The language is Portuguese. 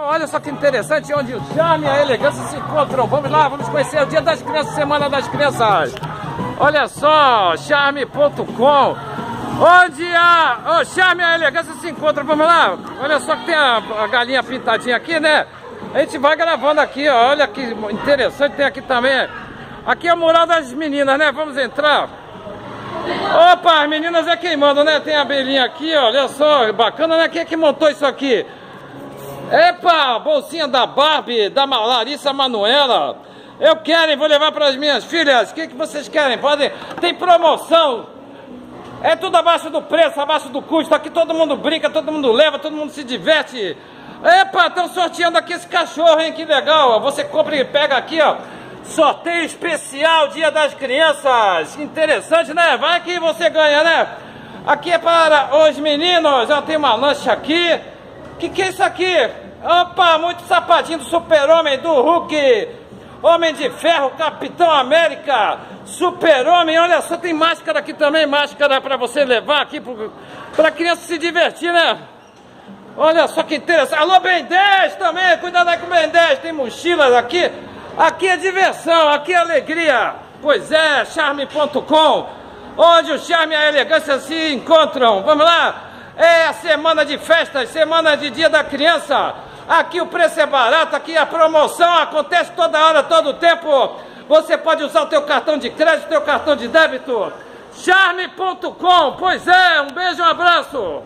Olha só que interessante onde o charme e a elegância se encontram. Vamos lá, vamos conhecer o Dia das Crianças, Semana das Crianças. Olha só, charme.com, onde a, o charme e a elegância se encontram. Vamos lá, olha só que tem a, a galinha pintadinha aqui, né? A gente vai gravando aqui, ó. olha que interessante, tem aqui também. Aqui é o mural das meninas, né? Vamos entrar. Opa, as meninas é quem manda, né? Tem a abelhinha aqui, olha só, bacana, né? Quem é que montou isso aqui? Epa, bolsinha da Barbie, da Larissa Manuela. Eu quero, vou levar para as minhas filhas. O que, que vocês querem? Podem. Tem promoção. É tudo abaixo do preço, abaixo do custo. Aqui todo mundo brinca, todo mundo leva, todo mundo se diverte. Epa, estão sorteando aqui esse cachorro, hein? Que legal. Você compra e pega aqui, ó. Sorteio especial Dia das Crianças. Interessante, né? Vai que você ganha, né? Aqui é para os meninos. Já tem uma lancha aqui. Que que é isso aqui? Opa, muito sapatinho do super-homem, do Hulk, Homem de Ferro, Capitão América, Super-Homem, olha só, tem máscara aqui também, máscara para você levar aqui para criança se divertir, né? Olha só que interessante. Alô, Ben 10 também, cuidado aí com o Ben 10, tem mochilas aqui. Aqui é diversão, aqui é alegria. Pois é, charme.com, onde o charme e a elegância se encontram. Vamos lá? É a semana de festas, semana de dia da criança. Aqui o preço é barato, aqui a promoção acontece toda hora, todo tempo. Você pode usar o teu cartão de crédito, teu cartão de débito. Charme.com, pois é, um beijo, um abraço.